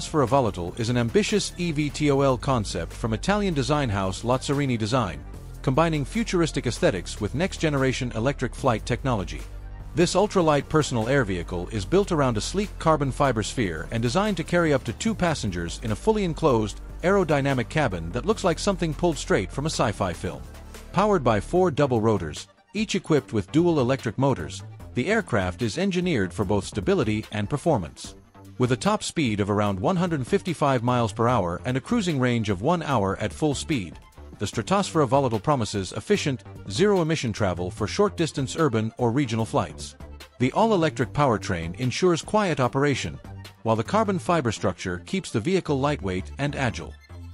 Stratosfera Volatile is an ambitious eVTOL concept from Italian design house Lazzarini Design, combining futuristic aesthetics with next-generation electric flight technology. This ultralight personal air vehicle is built around a sleek carbon fiber sphere and designed to carry up to two passengers in a fully enclosed, aerodynamic cabin that looks like something pulled straight from a sci-fi film. Powered by four double rotors, each equipped with dual electric motors, the aircraft is engineered for both stability and performance. With a top speed of around 155 miles per hour and a cruising range of 1 hour at full speed, the Stratosfera Volatile promises efficient, zero-emission travel for short-distance urban or regional flights. The all-electric powertrain ensures quiet operation, while the carbon fiber structure keeps the vehicle lightweight and agile.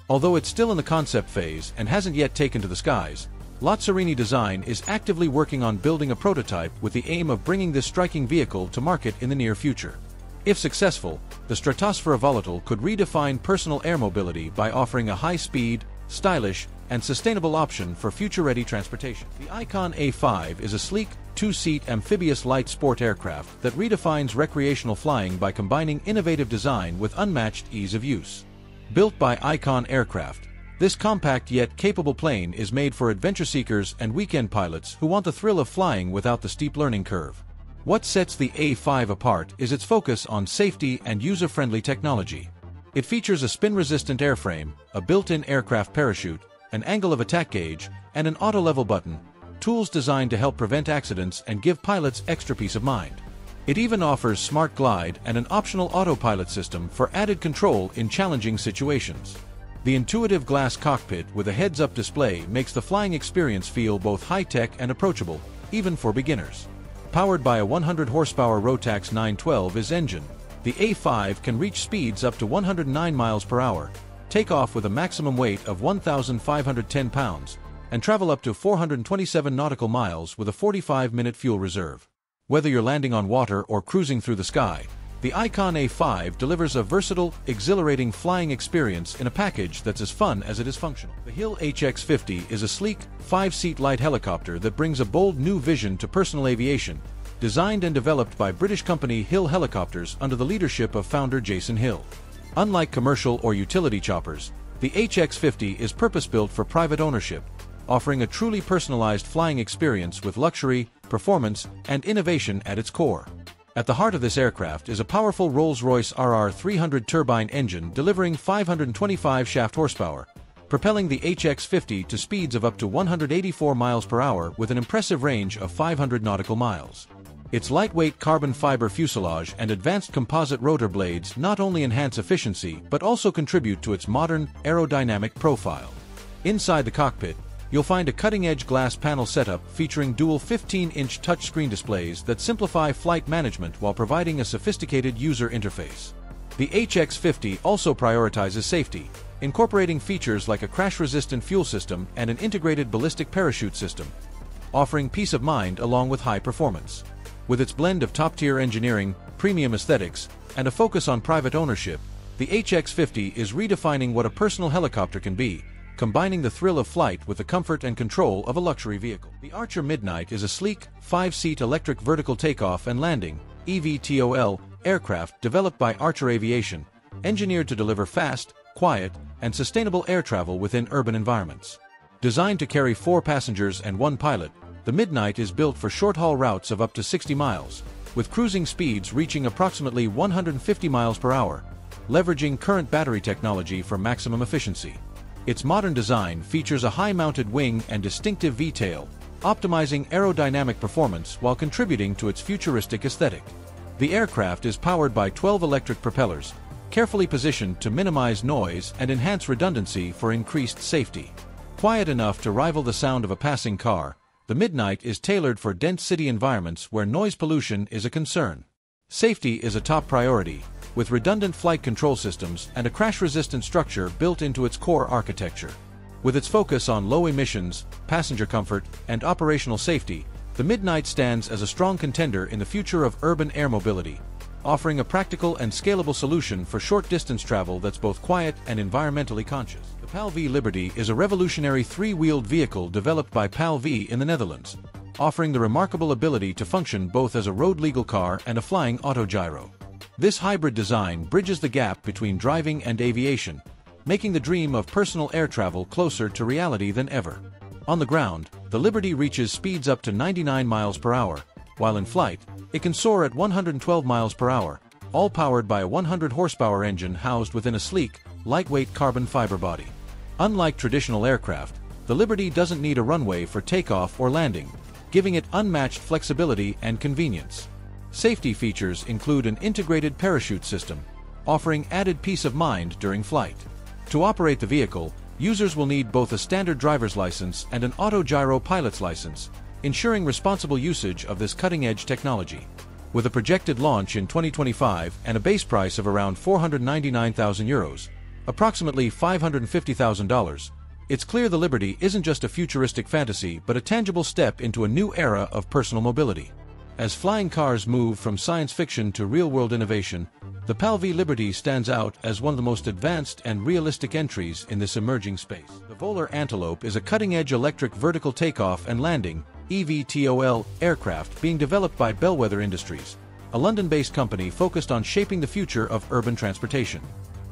Although it's still in the concept phase and hasn't yet taken to the skies, Lazzarini Design is actively working on building a prototype with the aim of bringing this striking vehicle to market in the near future. If successful, the Stratosfera Volatile could redefine personal air mobility by offering a high-speed, stylish, and sustainable option for future-ready transportation. The Icon A5 is a sleek, two-seat amphibious light sport aircraft that redefines recreational flying by combining innovative design with unmatched ease of use. Built by Icon Aircraft, this compact yet capable plane is made for adventure seekers and weekend pilots who want the thrill of flying without the steep learning curve. What sets the A5 apart is its focus on safety and user-friendly technology. It features a spin-resistant airframe, a built-in aircraft parachute, an angle of attack gauge, and an auto-level button, tools designed to help prevent accidents and give pilots extra peace of mind. It even offers Smart Glide and an optional autopilot system for added control in challenging situations. The intuitive glass cockpit with a heads-up display makes the flying experience feel both high-tech and approachable, even for beginners. Powered by a 100 horsepower Rotax 912 iS engine, the A5 can reach speeds up to 109 miles per hour, take off with a maximum weight of 1,510 pounds, and travel up to 427 nautical miles with a 45-minute fuel reserve. Whether you're landing on water or cruising through the sky, the Icon A5 delivers a versatile, exhilarating flying experience in a package that's as fun as it is functional. The Hill HX50 is a sleek, five-seat light helicopter that brings a bold new vision to personal aviation, designed and developed by British company Hill Helicopters under the leadership of founder Jason Hill. Unlike commercial or utility choppers, the HX50 is purpose-built for private ownership, offering a truly personalized flying experience with luxury, performance, and innovation at its core. At the heart of this aircraft is a powerful Rolls-Royce RR300 turbine engine delivering 525 shaft horsepower, propelling the HX50 to speeds of up to 184 miles per hour with an impressive range of 500 nautical miles. Its lightweight carbon fiber fuselage and advanced composite rotor blades not only enhance efficiency but also contribute to its modern, aerodynamic profile. Inside the cockpit, you'll find a cutting-edge glass panel setup featuring dual 15-inch touchscreen displays that simplify flight management while providing a sophisticated user interface. The HX50 also prioritizes safety, incorporating features like a crash-resistant fuel system and an integrated ballistic parachute system, offering peace of mind along with high performance. With its blend of top-tier engineering, premium aesthetics, and a focus on private ownership, the HX50 is redefining what a personal helicopter can be, combining the thrill of flight with the comfort and control of a luxury vehicle. The Archer Midnight is a sleek, five-seat electric vertical takeoff and landing EVTOL aircraft developed by Archer Aviation, engineered to deliver fast, quiet, and sustainable air travel within urban environments. Designed to carry four passengers and one pilot, the Midnight is built for short-haul routes of up to 60 miles, with cruising speeds reaching approximately 150 miles per hour, leveraging current battery technology for maximum efficiency. Its modern design features a high-mounted wing and distinctive V-tail, optimizing aerodynamic performance while contributing to its futuristic aesthetic. The aircraft is powered by 12 electric propellers, carefully positioned to minimize noise and enhance redundancy for increased safety. Quiet enough to rival the sound of a passing car, the Midnight is tailored for dense city environments where noise pollution is a concern. Safety is a top priority, with redundant flight control systems and a crash-resistant structure built into its core architecture. With its focus on low emissions, passenger comfort, and operational safety, the Midnight stands as a strong contender in the future of urban air mobility, offering a practical and scalable solution for short-distance travel that's both quiet and environmentally conscious. The PAL V Liberty is a revolutionary three-wheeled vehicle developed by PAL V in the Netherlands, offering the remarkable ability to function both as a road-legal car and a flying autogyro. This hybrid design bridges the gap between driving and aviation, making the dream of personal air travel closer to reality than ever. On the ground, the Liberty reaches speeds up to 99 miles per hour, while in flight, it can soar at 112 miles per hour, all powered by a 100 horsepower engine housed within a sleek, lightweight carbon fiber body. Unlike traditional aircraft, the Liberty doesn't need a runway for takeoff or landing, giving it unmatched flexibility and convenience. Safety features include an integrated parachute system, offering added peace of mind during flight. To operate the vehicle, users will need both a standard driver's license and an autogyro pilot's license, ensuring responsible usage of this cutting-edge technology. With a projected launch in 2025 and a base price of around 499,000 euros, approximately $550,000, it's clear the Liberty isn't just a futuristic fantasy but a tangible step into a new era of personal mobility. As flying cars move from science fiction to real-world innovation, the PAL V Liberty stands out as one of the most advanced and realistic entries in this emerging space. The Volar Antelope is a cutting-edge electric vertical takeoff and landing EVTOL aircraft being developed by Bellwether Industries, a London-based company focused on shaping the future of urban transportation.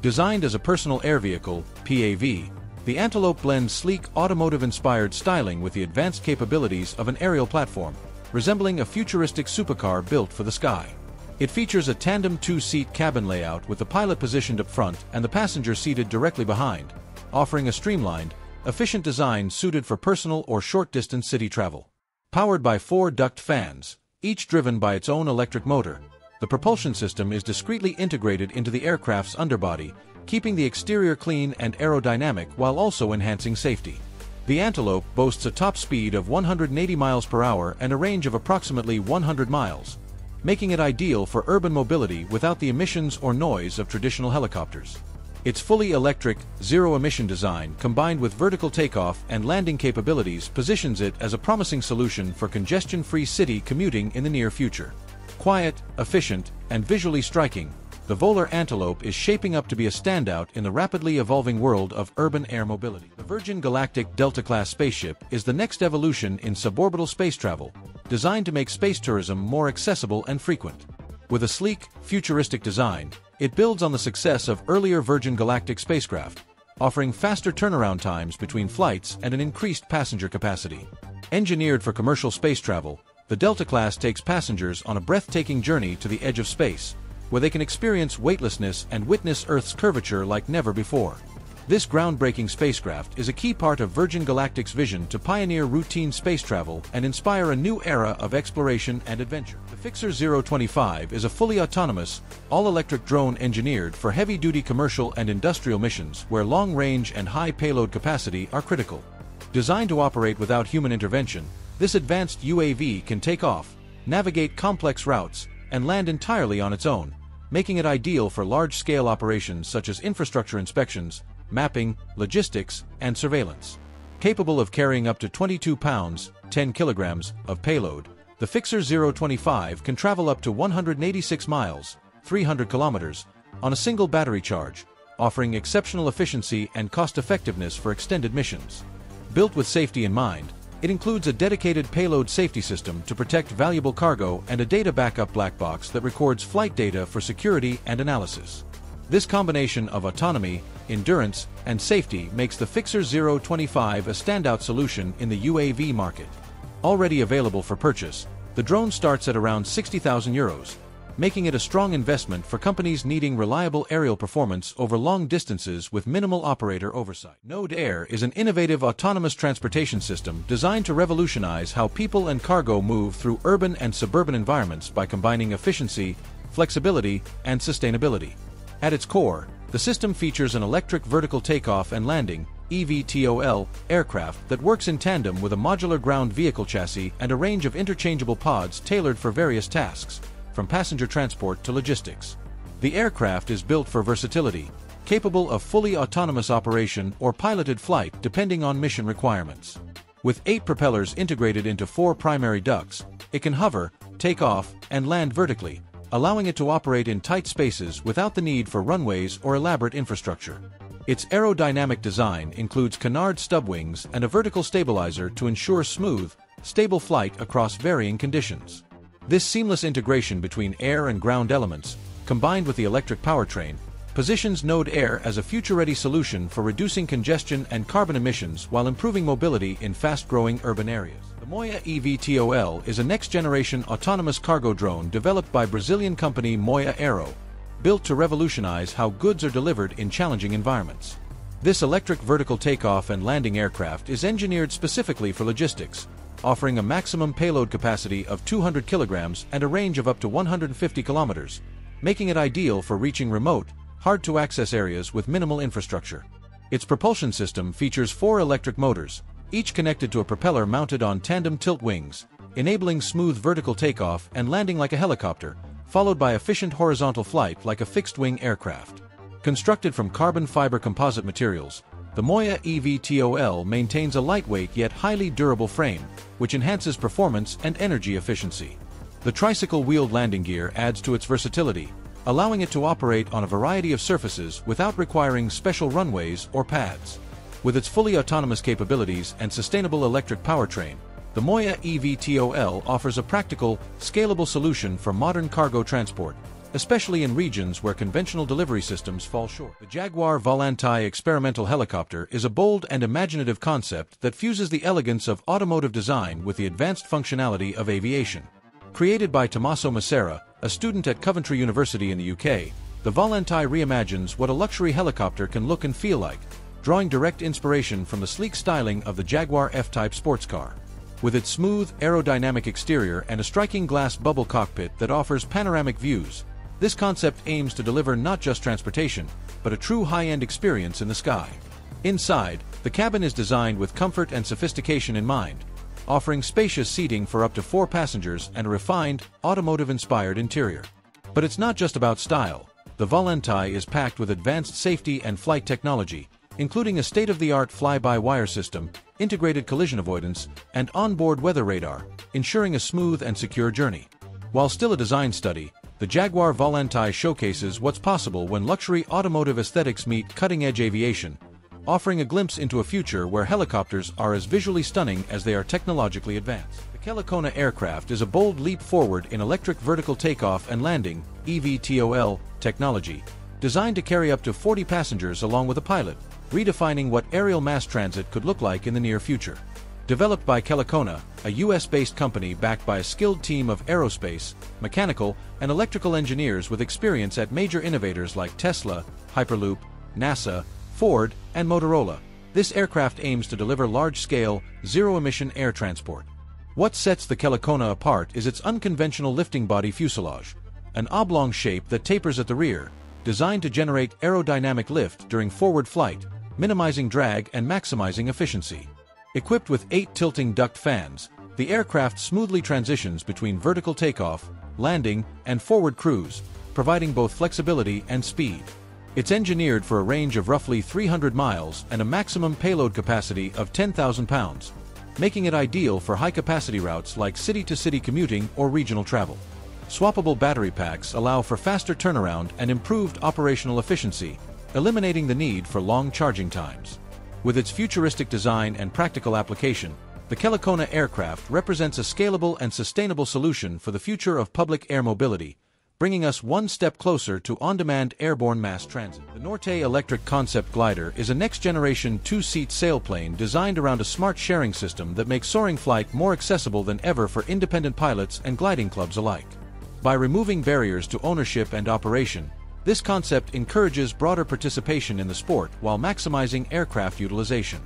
Designed as a personal air vehicle, PAV, the Antelope blends sleek automotive-inspired styling with the advanced capabilities of an aerial platform, resembling a futuristic supercar built for the sky. It features a tandem two-seat cabin layout with the pilot positioned up front and the passenger seated directly behind, offering a streamlined, efficient design suited for personal or short-distance city travel. Powered by four duct fans, each driven by its own electric motor, the propulsion system is discreetly integrated into the aircraft's underbody, keeping the exterior clean and aerodynamic while also enhancing safety. The Antelope boasts a top speed of 180 miles per hour and a range of approximately 100 miles, making it ideal for urban mobility without the emissions or noise of traditional helicopters. Its fully electric, zero-emission design combined with vertical takeoff and landing capabilities positions it as a promising solution for congestion-free city commuting in the near future. Quiet, efficient, and visually striking, the Volar Antelope is shaping up to be a standout in the rapidly evolving world of urban air mobility. The Virgin Galactic Delta-class spaceship is the next evolution in suborbital space travel, designed to make space tourism more accessible and frequent. With a sleek, futuristic design, it builds on the success of earlier Virgin Galactic spacecraft, offering faster turnaround times between flights and an increased passenger capacity. Engineered for commercial space travel, the Delta class takes passengers on a breathtaking journey to the edge of space, where they can experience weightlessness and witness Earth's curvature like never before. This groundbreaking spacecraft is a key part of Virgin Galactic's vision to pioneer routine space travel and inspire a new era of exploration and adventure. The FIXAR 025 is a fully autonomous, all-electric drone engineered for heavy-duty commercial and industrial missions where long-range and high payload capacity are critical. Designed to operate without human intervention, this advanced UAV can take off, navigate complex routes, and land entirely on its own, making it ideal for large-scale operations such as infrastructure inspections, mapping, logistics, and surveillance. Capable of carrying up to 22 pounds, 10 kilograms, of payload, the FIXAR 025 can travel up to 186 miles, 300 kilometers, on a single battery charge, offering exceptional efficiency and cost-effectiveness for extended missions. Built with safety in mind, it includes a dedicated payload safety system to protect valuable cargo and a data backup black box that records flight data for security and analysis. This combination of autonomy, endurance, and safety makes the FIXAR 025 a standout solution in the UAV market. Already available for purchase, the drone starts at around 60,000 euros, making it a strong investment for companies needing reliable aerial performance over long distances with minimal operator oversight. Node Air is an innovative autonomous transportation system designed to revolutionize how people and cargo move through urban and suburban environments by combining efficiency, flexibility, and sustainability. At its core, the system features an electric vertical takeoff and landing EVTOL aircraft that works in tandem with a modular ground vehicle chassis and a range of interchangeable pods tailored for various tasks, from passenger transport to logistics. The aircraft is built for versatility, capable of fully autonomous operation or piloted flight depending on mission requirements. With eight propellers integrated into four primary ducts, it can hover, take off, and land vertically, allowing it to operate in tight spaces without the need for runways or elaborate infrastructure. Its aerodynamic design includes canard stub wings and a vertical stabilizer to ensure smooth, stable flight across varying conditions. This seamless integration between air and ground elements, combined with the electric powertrain, positions Node Air as a future-ready solution for reducing congestion and carbon emissions while improving mobility in fast-growing urban areas. The Moya eVTOL is a next-generation autonomous cargo drone developed by Brazilian company Moya Aero, built to revolutionize how goods are delivered in challenging environments. This electric vertical takeoff and landing aircraft is engineered specifically for logistics, offering a maximum payload capacity of 200 kilograms and a range of up to 150 kilometers, making it ideal for reaching remote, hard-to-access areas with minimal infrastructure. Its propulsion system features four electric motors, each connected to a propeller mounted on tandem tilt wings, enabling smooth vertical takeoff and landing like a helicopter, followed by efficient horizontal flight like a fixed-wing aircraft. Constructed from carbon fiber composite materials, the Moya eVTOL maintains a lightweight yet highly durable frame, which enhances performance and energy efficiency. The tricycle-wheeled landing gear adds to its versatility, allowing it to operate on a variety of surfaces without requiring special runways or pads. With its fully autonomous capabilities and sustainable electric powertrain, the Moya eVTOL offers a practical, scalable solution for modern cargo transport, especially in regions where conventional delivery systems fall short. The Jaguar Volanti experimental helicopter is a bold and imaginative concept that fuses the elegance of automotive design with the advanced functionality of aviation. Created by Tommaso Massera, a student at Coventry University in the UK, the Volanti reimagines what a luxury helicopter can look and feel like, drawing direct inspiration from the sleek styling of the Jaguar F-Type sports car. With its smooth, aerodynamic exterior and a striking glass bubble cockpit that offers panoramic views, this concept aims to deliver not just transportation, but a true high-end experience in the sky. Inside, the cabin is designed with comfort and sophistication in mind, offering spacious seating for up to four passengers and a refined, automotive-inspired interior. But it's not just about style. The Volanti is packed with advanced safety and flight technology, including a state-of-the-art fly-by-wire system, integrated collision avoidance, and onboard weather radar, ensuring a smooth and secure journey. While still a design study, the Jaguar Volanti showcases what's possible when luxury automotive aesthetics meet cutting-edge aviation, offering a glimpse into a future where helicopters are as visually stunning as they are technologically advanced. The Kelekona aircraft is a bold leap forward in electric vertical takeoff and landing EVTOL technology, designed to carry up to 40 passengers along with a pilot, redefining what aerial mass transit could look like in the near future. Developed by Kelekona, a US-based company backed by a skilled team of aerospace, mechanical, and electrical engineers with experience at major innovators like Tesla, Hyperloop, NASA, Ford, and Motorola, this aircraft aims to deliver large-scale, zero-emission air transport. What sets the Kelekona apart is its unconventional lifting body fuselage, an oblong shape that tapers at the rear, designed to generate aerodynamic lift during forward flight, minimizing drag and maximizing efficiency. Equipped with eight tilting duct fans, the aircraft smoothly transitions between vertical takeoff, landing, and forward cruise, providing both flexibility and speed. It's engineered for a range of roughly 300 miles and a maximum payload capacity of 10,000 pounds, making it ideal for high-capacity routes like city-to-city -city commuting or regional travel. Swappable battery packs allow for faster turnaround and improved operational efficiency, eliminating the need for long charging times. With its futuristic design and practical application, the Kelekona aircraft represents a scalable and sustainable solution for the future of public air mobility, bringing us one step closer to on-demand airborne mass transit. The Norte Electric Concept Glider is a next-generation two-seat sailplane designed around a smart sharing system that makes soaring flight more accessible than ever for independent pilots and gliding clubs alike. By removing barriers to ownership and operation, this concept encourages broader participation in the sport while maximizing aircraft utilization.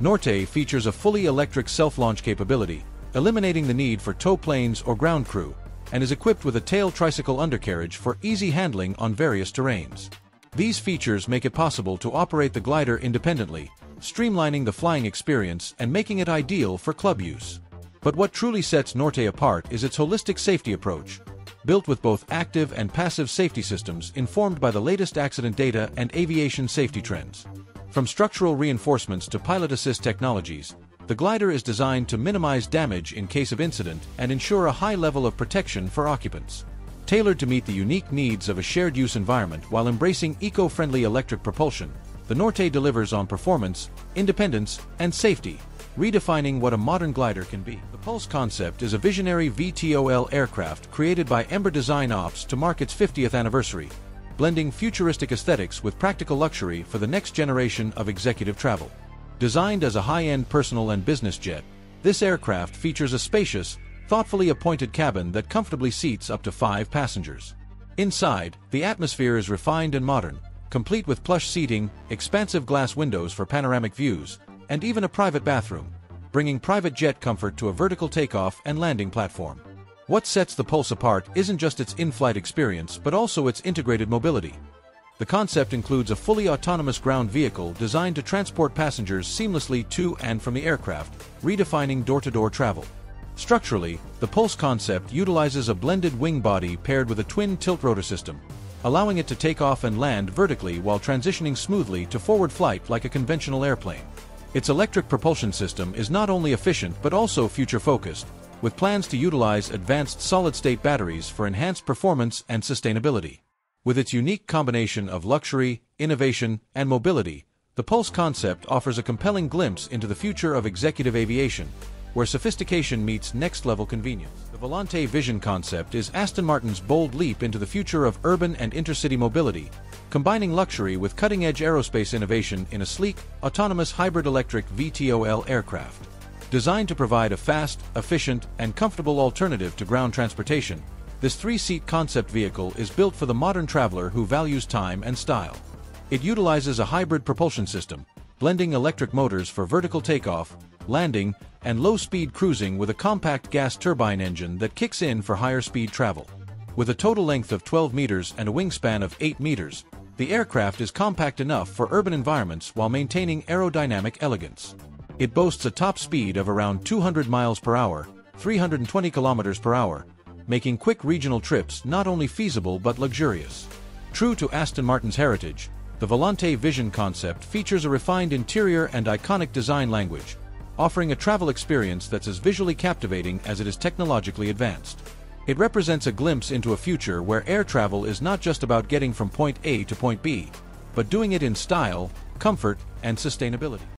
Norte features a fully electric self-launch capability, eliminating the need for tow planes or ground crew, and is equipped with a tail tricycle undercarriage for easy handling on various terrains. These features make it possible to operate the glider independently, streamlining the flying experience and making it ideal for club use. But what truly sets Norte apart is its holistic safety approach, built with both active and passive safety systems informed by the latest accident data and aviation safety trends. From structural reinforcements to pilot assist technologies, the glider is designed to minimize damage in case of incident and ensure a high level of protection for occupants. Tailored to meet the unique needs of a shared-use environment while embracing eco-friendly electric propulsion, the Norte delivers on performance, independence, and safety, redefining what a modern glider can be. The Pulse concept is a visionary VTOL aircraft created by Ember Design Ops to mark its 50th anniversary, blending futuristic aesthetics with practical luxury for the next generation of executive travel. Designed as a high-end personal and business jet, this aircraft features a spacious, thoughtfully appointed cabin that comfortably seats up to five passengers. Inside, the atmosphere is refined and modern, complete with plush seating, expansive glass windows for panoramic views, and even a private bathroom, bringing private jet comfort to a vertical takeoff and landing platform. What sets the Pulse apart isn't just its in-flight experience but also its integrated mobility. The concept includes a fully autonomous ground vehicle designed to transport passengers seamlessly to and from the aircraft, redefining door-to-door -door travel. Structurally, the Pulse concept utilizes a blended wing body paired with a twin tilt-rotor system, allowing it to take off and land vertically while transitioning smoothly to forward flight like a conventional airplane. Its electric propulsion system is not only efficient but also future-focused, with plans to utilize advanced solid-state batteries for enhanced performance and sustainability. With its unique combination of luxury, innovation, and mobility, the Pulse concept offers a compelling glimpse into the future of executive aviation, where sophistication meets next-level convenience. The Volante Vision concept is Aston Martin's bold leap into the future of urban and intercity mobility, combining luxury with cutting-edge aerospace innovation in a sleek, autonomous hybrid electric VTOL aircraft. Designed to provide a fast, efficient, and comfortable alternative to ground transportation, this three-seat concept vehicle is built for the modern traveler who values time and style. It utilizes a hybrid propulsion system, blending electric motors for vertical takeoff, landing, and low-speed cruising with a compact gas turbine engine that kicks in for higher speed travel. With a total length of 12 meters and a wingspan of 8 meters, the aircraft is compact enough for urban environments while maintaining aerodynamic elegance. It boasts a top speed of around 200 miles per hour, 320 kilometers per hour, making quick regional trips not only feasible but luxurious. True to Aston Martin's heritage, the Volante Vision concept features a refined interior and iconic design language, offering a travel experience that's as visually captivating as it is technologically advanced. It represents a glimpse into a future where air travel is not just about getting from point A to point B, but doing it in style, comfort, and sustainability.